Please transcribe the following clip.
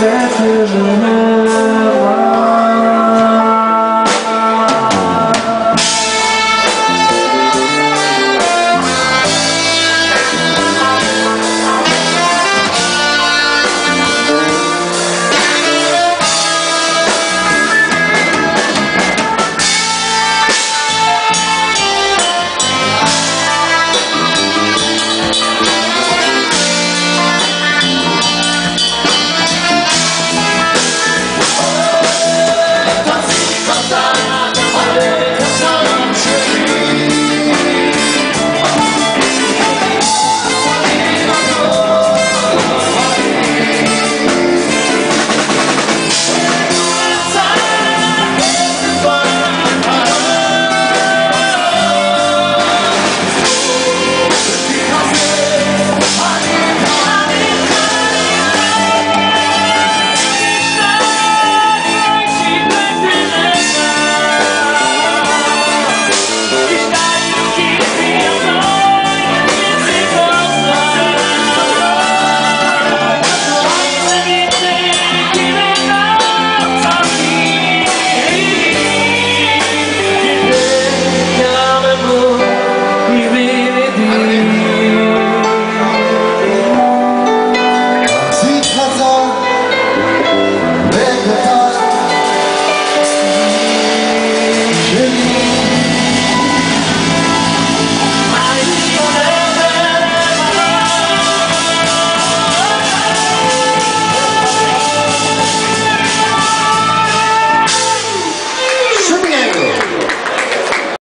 better than I